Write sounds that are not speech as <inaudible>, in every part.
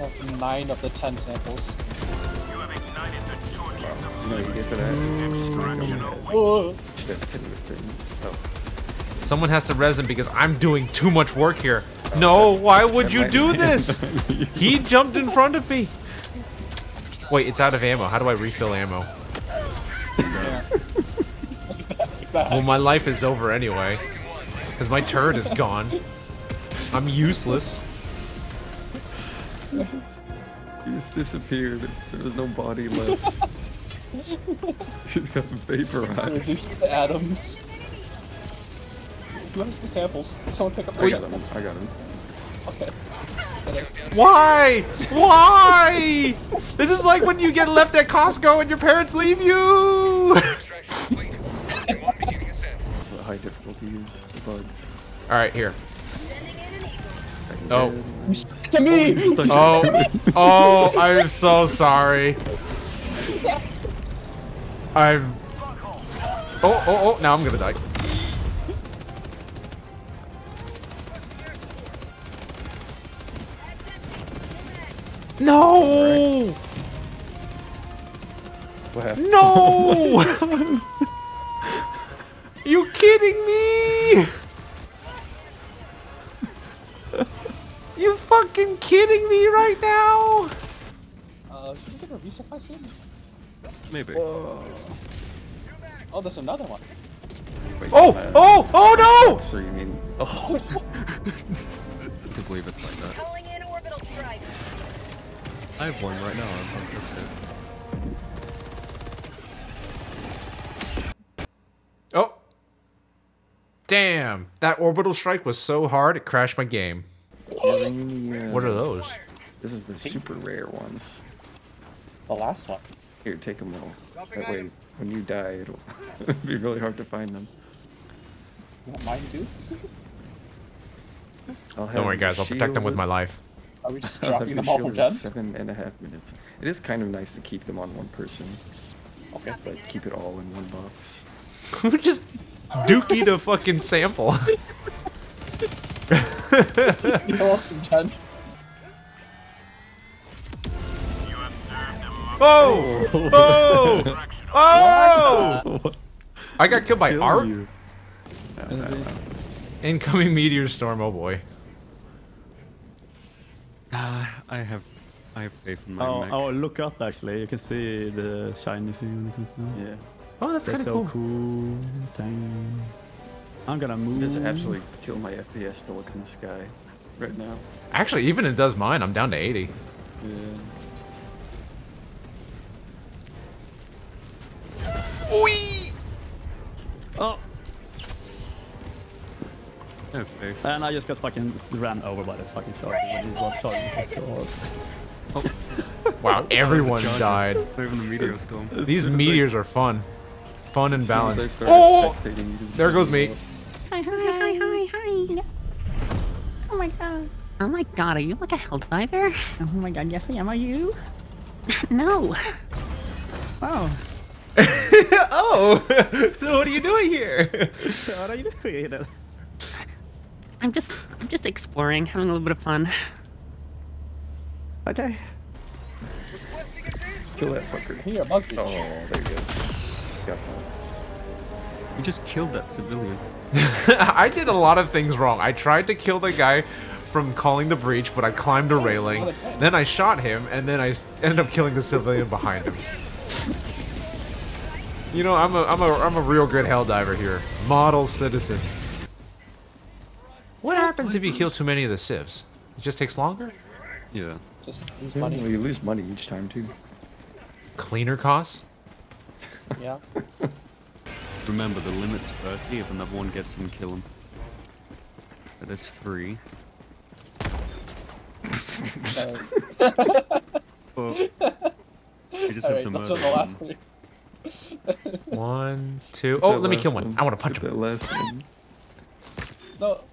have nine of the ten samples. No, you get to that. Oh. Someone has to res him because I'm doing too much work here. No, why would you do this? He jumped in front of me. Wait, it's out of ammo. How do I refill ammo? Well, my life is over anyway. Because my turret is gone. I'm useless. He just disappeared. There was no body left. <laughs> He's got vaporized. Reduce the atoms. Who has the samples? Someone pick up the I got him. samples. I got him. Okay. Why? Why? This is like when you get left at Costco and your parents leave you. That's what high difficulty is. The bugs. All right, here. Oh. Dead. To me! Oh, oh, I'm so sorry. I'm. Oh, oh, oh! Now I'm gonna die. No! What happened? No! <laughs> you kidding me? <laughs> You fucking kidding me right now? Uh, should we get a resupply soon? Maybe. Oh, there's another one. Wait, Oh, uh, oh, oh So you mean? Oh, to believe it's like that. Calling in orbital strike. I have one right now. I'm I'm just it. Oh! Damn, that orbital strike was so hard it crashed my game. Yeah, we, uh, What are those? This is the super rare ones. The last one. Here, take them all. That way, when you die, <laughs> it'll be really hard to find them. You want mine too? I'll Don't worry, guys, I'll protect them with my life. Are we just <laughs> dropping them all from shielded Jen? Seven and a half minutes. It is kind of nice to keep them on one person. Okay. It's like keep it all in one box. <laughs> Who just dookie to fucking sample? You're welcome, Jen. Oh! Oh! Oh! I got killed by Art? Incoming meteor storm, oh boy. Ah, I have, I have faith in my Oh, mech. oh, look up actually. You can see the shiny things and stuff. Yeah. Oh, that's kind of so cool. cool. Dang. I'm gonna move. This actually kill my FPS to look in the sky right now. Actually, even it does mine. I'm down to 80. Yeah. Oh, I have faith. and I just got fucking ran over by the fucking charger. when It was charging. Oh. <laughs> Wow, everyone charger. died. Even the meteor storm. These <laughs> meteors are fun. Fun and As soon as I balanced. Oh! spectating, you just There goes blew me. Up. Hi, hi, hi, hi, hi. Oh my god. Oh my god, are you like a helldiver? Oh my god, yes I am. Are you? <laughs> no. <laughs> Oh, <laughs> oh! so what are you doing here? what are you doing? I'm just, I'm just exploring, having a little bit of fun. Okay. Kill that fucker. Here, bug beach. Oh, there you go. Got that. You just killed that civilian. <laughs> I did a lot of things wrong. I tried to kill the guy from calling the breach, but I climbed a railing. Then I shot him, and then I ended up killing the civilian behind him. You know, I'm a, I'm a, I'm a real good hell diver here. Model citizen. What happens if you kill too many of the civs? It just takes longer? Yeah. Just lose Well, money. you lose money each time too. Cleaner costs? Yeah. <laughs> Remember, the limit's 30. If another one gets him, kill him. That is free. Because- <laughs> Well, you just have Alright, to those murder are the last him. three. <laughs> One, two. Oh, That let me last kill one. I want to punch Get him. That last one. No. <laughs>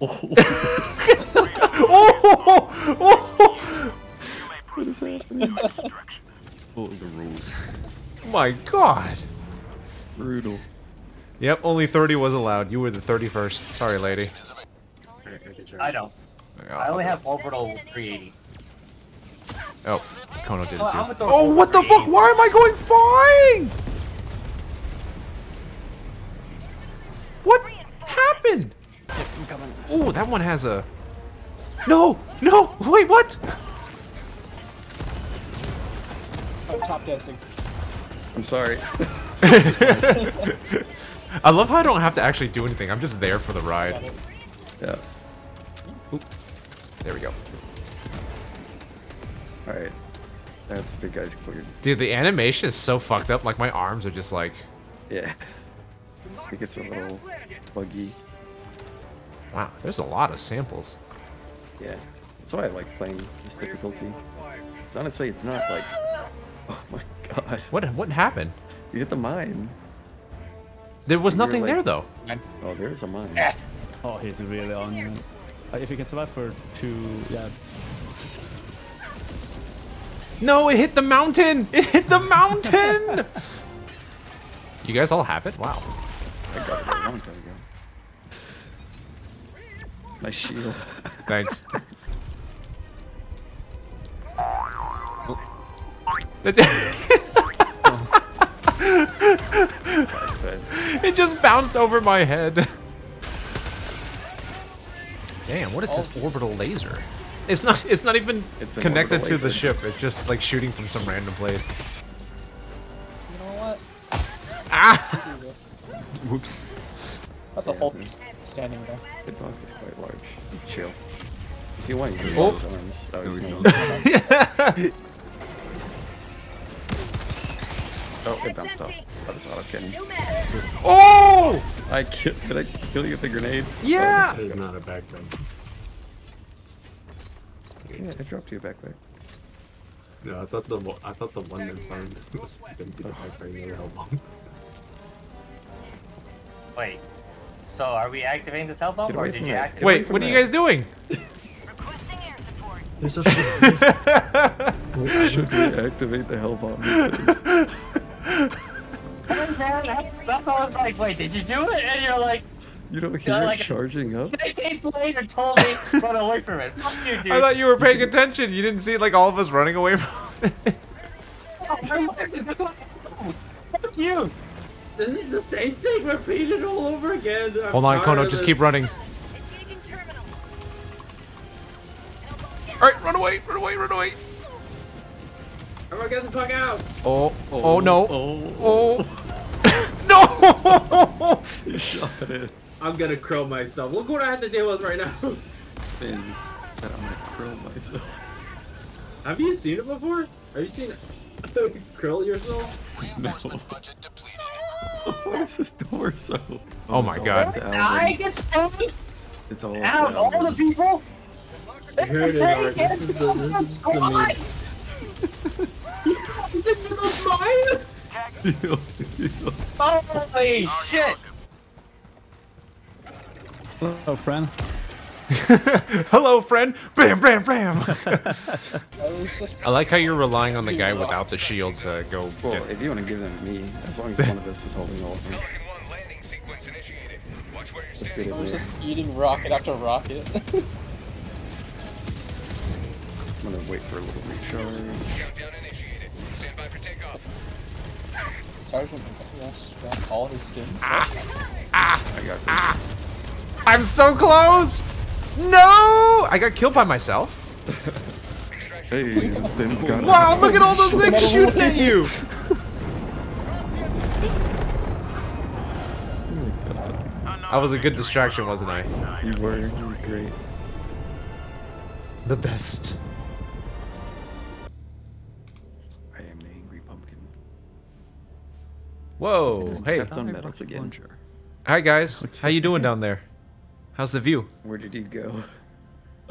Oh! oh! What is happening? Follow the rules. My god. Brutal. Yep, only 30 was allowed. You were the 31st. Sorry, lady. I don't. I only have orbital 380. Oh, Kono did it Oh, too. I'm with the- Oh, what the fuck? Why am I going flying? What happened? Oh, that one has a. No, no, wait, what? Oh, top dancing. I'm sorry. <laughs> <laughs> I love how I don't have to actually do anything. I'm just there for the ride. Yeah. There we go. Alright. That's the big guy's cleared. Dude, the animation is so fucked up. Like my arms are just like, Yeah. It gets a little buggy. wow. There's a lot of samples. Yeah. That's why I like playing this difficulty. honestly, it's not like. <laughs> Oh my god. What what happened? You hit the mine. There was nothing like- there though. Oh, there's a mine. Oh, he's really on you. Uh, if you can survive for two, yeah. No, it hit the mountain. It hit the mountain. <laughs> you guys all have it? Wow. I got it a long time ago. My shield. Thanks. That's <laughs> bad. <laughs> <laughs> it just bounced over my head. Damn, what is this orbital laser? It's not it's not even It's connected to orbital the ship. It's just like shooting from some random place. You know what? Ah! <laughs> Whoops. Not the Yeah, Hulk standing there. Hitbox is quite large. Just chill. If you want, you can Oh. use his arms. Oh, No, he's he's not. not. Oh, it bounced off. I was auto kidding. Oh! I ki- did I kill you with the grenade? Yeah! There's not a background. Yeah, I dropped you a backpack. No, I thought the one- I thought the one in front <laughs> was gonna be the background the hell bomb. Wait. So are we activating this hell bomb or did you that. activate Wait, from what are you guys doing? Requesting There's <laughs> a <laughs> Should we activate the hell bomb? That's, that's what I was like, wait, did you do it? And you're like, You don't Yeah, hear like- charging up? 19 <laughs> days later told me run away from it. Fuck you, dude. I thought you were paying attention. You didn't see like all of us running away from it. <laughs> Oh, I wasn't. That's what happens. Fuck you. This is the same thing repeated all over again. I'm Hold on, tired Kono, just keep running. Alright, run away, run away, run away. Everyone get the fuck out! Oh, oh, no. Oh, Oh. oh. <laughs> no! you shot it. I'm gonna crow myself. Look what I have to deal with right now. Fins. That I'm gonna krill myself. have you seen it before? Have you seen it? <laughs> Krill yourself? No. what is this door so? Oh my God. down. I get spawned It's all out of all the people. I That's heard it, insane. Art. This is the- this is the Squads. <laughs> Holy oh, shit. Hello, friend. <laughs> Hello, friend. Bam, bam, bam. I was just I like how you're relying on the guy without the shield to go Well, get. if you want to give them to me, as long as one of us is holding all of them. Let's get I it was there. just eating rocket after rocket. I'm gonna wait for a little recharge. Sergeant wants to call his sins. I got this. I'm so close. No! I got killed by myself. Hey, Stin's got it. Wow, look at all those things shooting at you. I was a good distraction, wasn't I? You were, you were great. The best. Whoa, hey. Kept on medals again. Hi guys. <laughs> How you doing down there? How's the view? Where did he go?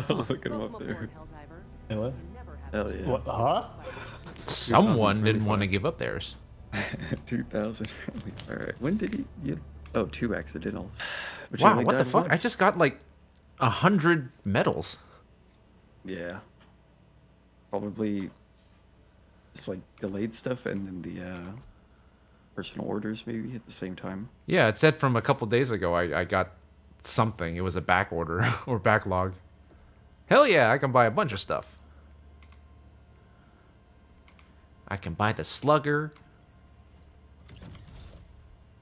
Oh, look at him up there. Hey, what? Hell yeah. What? Huh? <laughs> Someone didn't want to give up theirs. <laughs> 2000. Alright, when did he? You, oh, two accidentals. <sighs> But you Wow, what the died fuck? I just got like a hundred medals. Yeah. Probably it's like delayed stuff and then the uh, personal orders maybe at the same time. Yeah, it said from a couple days ago I, I got something. It was a back order <laughs> or backlog. Hell yeah, I can buy a bunch of stuff. I can buy the slugger.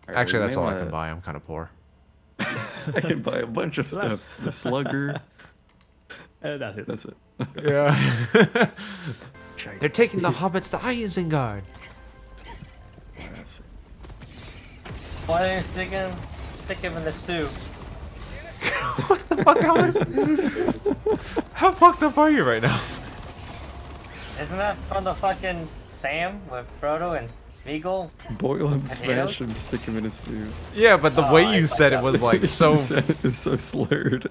Alright, Actually, we that's all I wanna- can buy. I'm kind of poor. <laughs> I can buy a bunch of stuff. The slugger. <laughs> Uh, that's it. That's it. Yeah. They're taking the hobbits to Isengard. Why are you stick him, stick him in the soup? <laughs> What the fuck, how, <laughs> how fucked up are you right now? Isn't that from the fucking Sam with Frodo and Smeagol? Boil him, smash him, stick him in a stew. Yeah, but the Oh, way I you fucked <laughs> said it was like so. it's so slurred.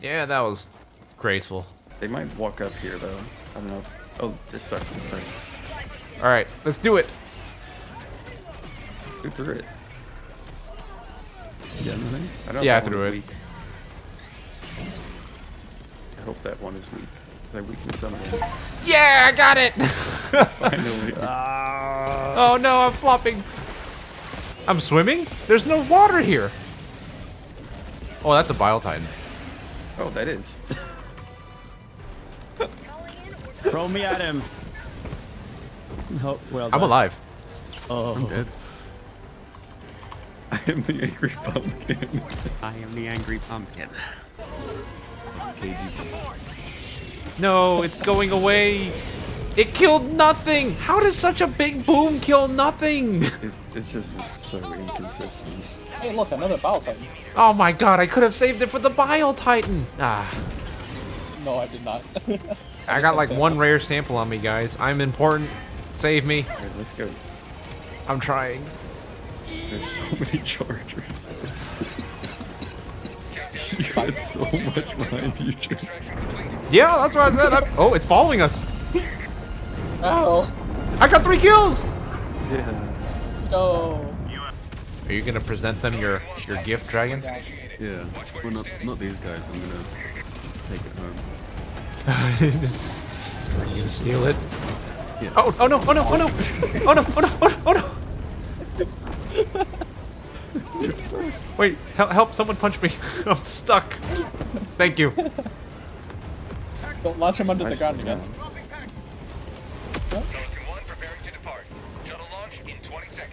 Yeah, that was graceful. They might walk up here though. I don't know. If, oh, they're stuck. They're stuck. All right, let's do it. Who threw it? Yeah, anything? I don't Yeah, I threw it. weak. I hope that one is weak. I weakened some of them. Yeah, I got it. <laughs> Finally. <laughs> oh no, I'm flopping. I'm swimming. There's no water here. Oh, that's a bile titan. Oh, that is. <laughs> Throw me at him. <laughs> Oh, well I'm alive. Oh, I'm dead. I am the angry pumpkin. I am the angry pumpkin. No, it's going away. It killed nothing. How does such a big boom kill nothing? It, it's just so inconsistent. Hey, look, another Bile Titan. Oh my god, I could have saved it for the Bile Titan. Ah, No, I did not. <laughs> I got like one rare sample on me, guys. I'm important. Save me. Alright, let's go. I'm trying. There's so many <laughs> chargers. <laughs> you had so much behind you, Yeah, that's what I said. I'm... Oh, it's following us. oh, I got three kills. Yeah. let's go. Are you gonna present them your your gift, dragon? Yeah. Well, not, not these guys. I'm gonna take it home. <laughs> Just- Are you gonna steal it? Yeah. Oh, oh no, oh no, oh no, oh no, oh no, oh no, oh no. Wait, help, help, someone punch me. <laughs> I'm stuck. Thank you. Don't launch him under the ground one, again.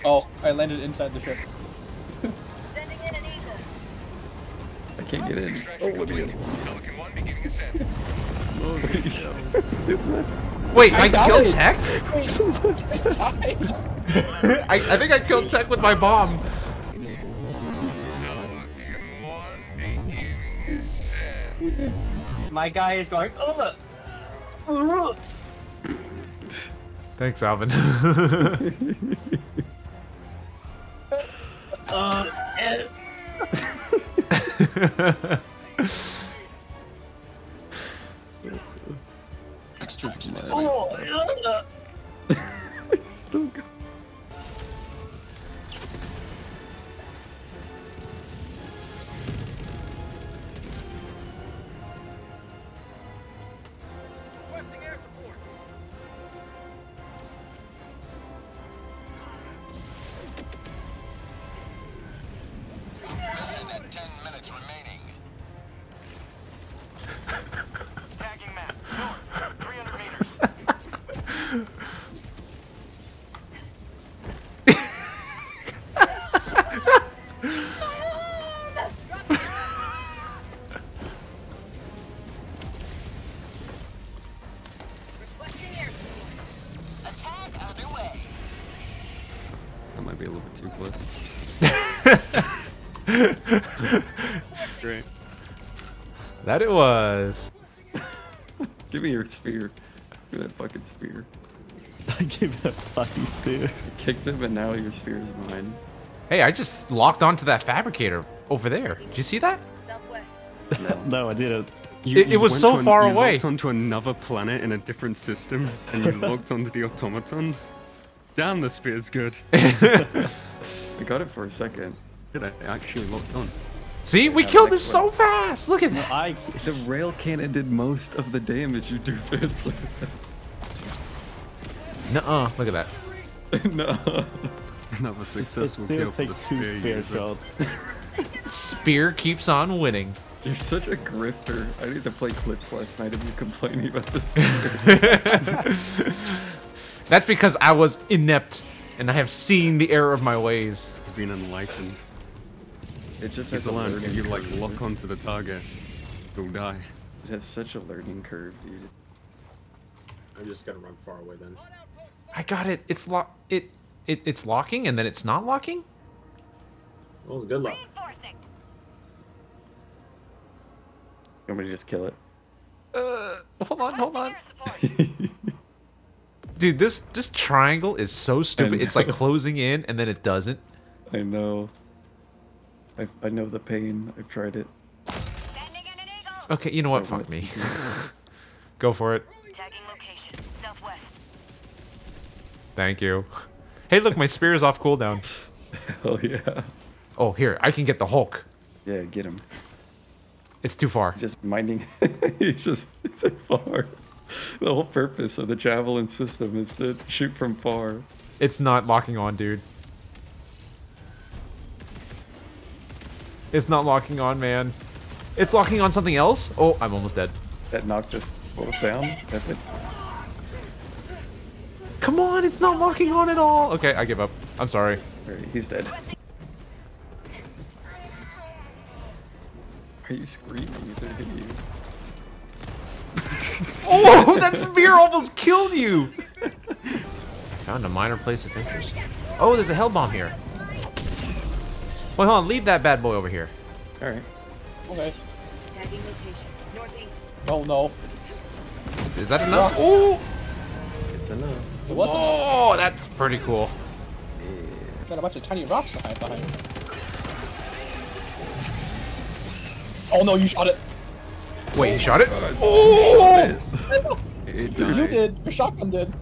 Oh, I landed inside the ship. I can't get in. Oh, let me in. Wait, I, got killed it. Tech? Wait, it. <laughs> I, I think I killed Tech with my bomb. My guy is going, ugh! Ugh. <laughs> Thanks, Alvin. <laughs> Uh, eh. Oh, that it was. <laughs> Give me your spear. Give me that fucking spear. <laughs> I give it a fucking spear. Kicked him, and now your spear is mine. Hey, I just locked onto that fabricator over there. Did you see that? No, <laughs> no I didn't. You, It- it was so to an- far you away. locked onto another planet in a different system, and you locked onto the automatons. Damn, the spear's good. I got it for a second. Did I actually locked on? See, we Yeah, killed next this so fast. Look at that. I The rail cannon did most of the damage you do, Fitz. <laughs> Nuh-uh. Look at that. no. Another it successful kill for the spear spear shots. <laughs> Spear keeps on winning. You're such a grifter. I need to play clips last night of you complaining about this. <laughs> That's because I was inept and I have seen the error of my ways. He's enlightened. It just He's has a allowed learning you like curve. lock onto the target. You'll die. It has such a learning curve, dude. I'm just gonna run far away then. I got it. It's lock. It, it it's locking and then it's not locking. Well, good luck. You want me to just kill it? Uh, hold on, hold on. <laughs> Dude, this this triangle is so stupid. It's like closing in and then it doesn't. I know. I, I know the pain. I've tried it. Okay, you know what? Oh, Fuck me. <laughs> Go for it. Tagging location. Southwest. Thank you. Hey, look, my spear is off cooldown. <laughs> Hell yeah. Oh, here, I can get the Hulk. Yeah, get him. It's too far. Just minding. <laughs> He's just it's so far. The whole purpose of the javelin system is to shoot from far. It's not locking on, dude. It's not locking on, man. It's locking on something else? Oh, I'm almost dead. That knocks us both down. That's it. Come on, it's not locking on at all. Okay, I give up. I'm sorry. He's dead. Are you screaming? You? Oh, <laughs> that spear almost killed you. Found a minor place of interest. Oh, there's a hell bomb here. Wait, hold on. Leave that bad boy over here. Alright. Okay. Tagging location. Northeast. Oh no. Is that enough? Oh, It's enough. It wasn't. oh, that's pretty cool. Got a bunch of tiny rocks to hide behind. Oh no, you shot it. Wait, you shot it? Oh! It <laughs> You did. Your shotgun did.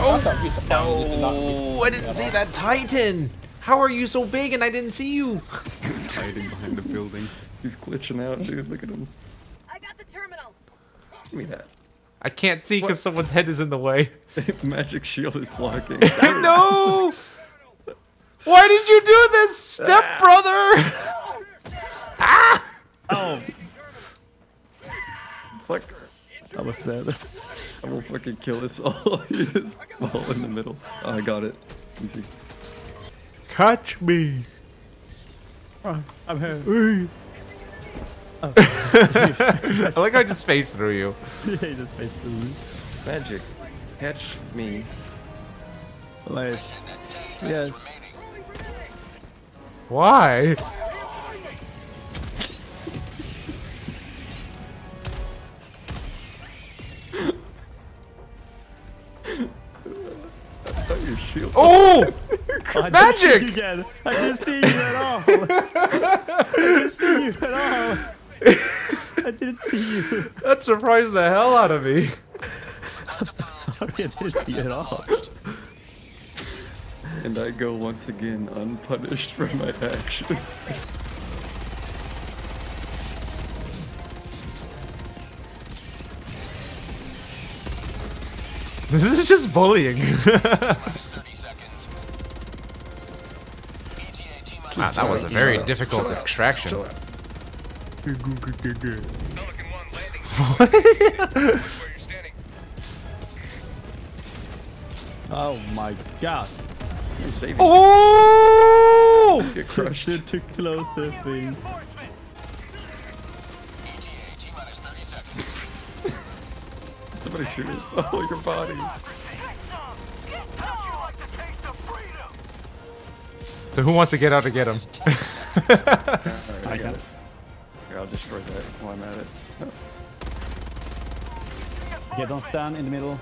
I thought that would be surprising. It did Oh, I didn't see that Titan. How are you so big and I didn't see you? He's hiding behind the building. He's glitching out, dude. Look at him. I got the terminal. Give me that. I can't see because someone's head is in the way. <laughs> Magic shield is blocking. <laughs> no! Why did you do this, step brother? <laughs> ah! Oh, Fuck. I was dead. I will fucking kill us all. <laughs> you just fall in the middle. Oh, I got it. Easy. Catch me. Oh, I'm here. <laughs> I like how I just phased through you. <laughs> yeah, he just faced through me. Magic. Catch me. Like, yes. Why? Shield. Oh! <laughs> I <laughs> Magic! Didn't see you again. I didn't see you at all. <laughs> I didn't see you at all. I didn't see you. That surprised the hell out of me. I'm Sorry, I didn't see you at all. And I go once again unpunished for my actions. This is just bullying. Wow, that was a very difficult extraction. <laughs> Oh my god. Oh! Get crushed. You're too close to me. Somebody shoot it. <laughs> Oh, your body. So who wants to get out to get him? Alright, <laughs> I I got can. it. Here, I'll destroy that while I'm at it. Oh, Okay, don't stand in the middle.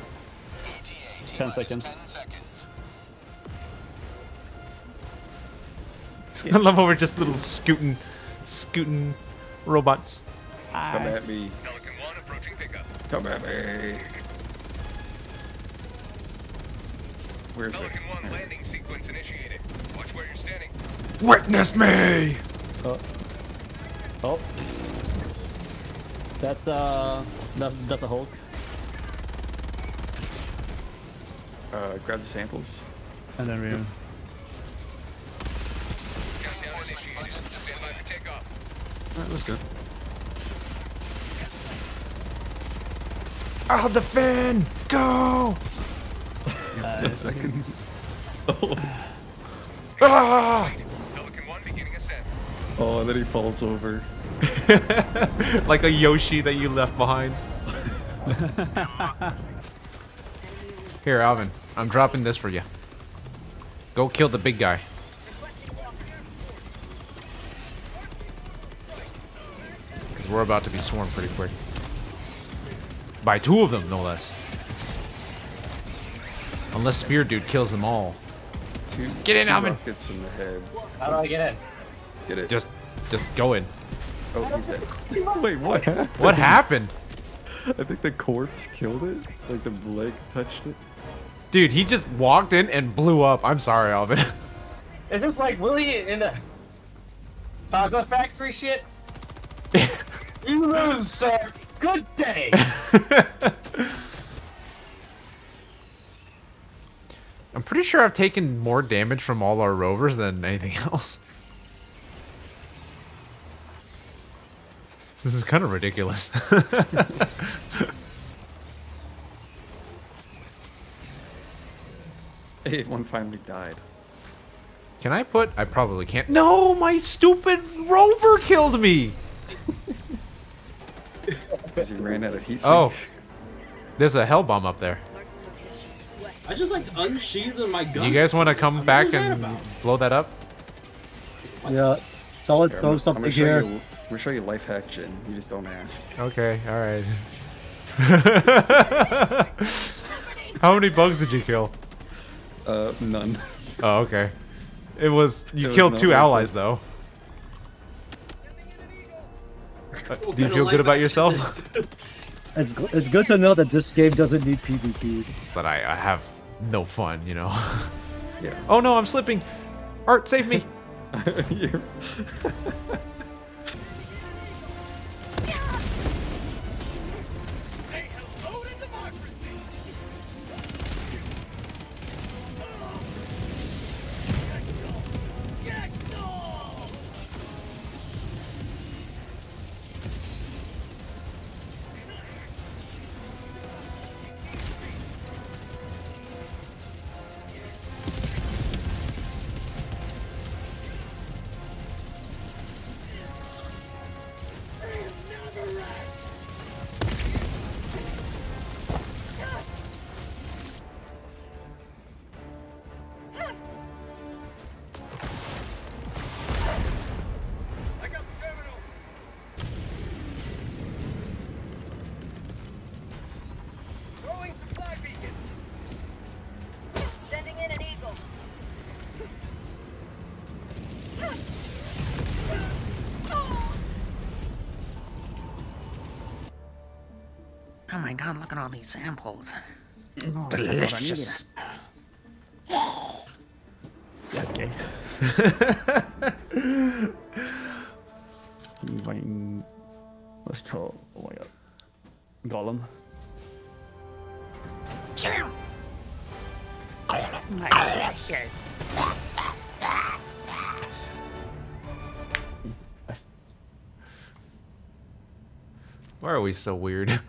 10 seconds. <laughs> I love how we're just little scooting, scooting robots. Come at me. Come at me. Where's it? Witness me! Oh. Oh. That's uh that's that's a Hulk. Uh, grab the samples. And then Alright, let's go. I'll defend! Go! <laughs> Ten seconds. <laughs> <sighs> Ah! Oh, and then he falls over. <laughs> like a Yoshi that you left behind. <laughs> Here, Alvin. I'm dropping this for you. Go kill the big guy. Because we're about to be swarmed pretty quick. By two of them, no less. Unless Spear Dude kills them all. Two, Get in, Alvin. rockets in the head. How do I get in? Get it. Just, just go in. Oh, he's dead. <laughs> Wait, what? What happened? I think the corpse killed it. Like the leg touched it. Dude, he just walked in and blew up. I'm sorry, Alvin. <laughs> Is this like Willie in the Taco Factory shit? <laughs> you lose, sir. Good day. Pretty sure I've taken more damage from all our rovers than anything <laughs> else. This is kind of ridiculous. <laughs> Hey, one finally died. Can I put? I probably can't. No, my stupid rover killed me. <laughs> Because he ran out of heat. Oh, there's a hell bomb up there. I just like unsheathed my gun. Do you guys want to come What back and blow that up? Yeah. solid Here, throw gonna- I'm something gonna here. You, I'm gonna show you life hack, Jin. You just don't ask. Okay, all right. <laughs> How many bugs did you kill? Uh, none. Oh, okay. It was you It killed not two allies though. <laughs> Uh, do you feel good about yourself? <laughs> It's it's good to know that this game doesn't need PvP. but I, I have no fun, you know. Yeah. <laughs> oh no, I'm slipping. Art, save me. <laughs> Oh my god, look at all these samples. Delicious. Okay. <laughs> Inviting. Let's try. Oh my god. Gollum. My delicious. Why are we so weird? <laughs>